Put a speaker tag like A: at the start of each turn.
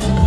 A: Bye.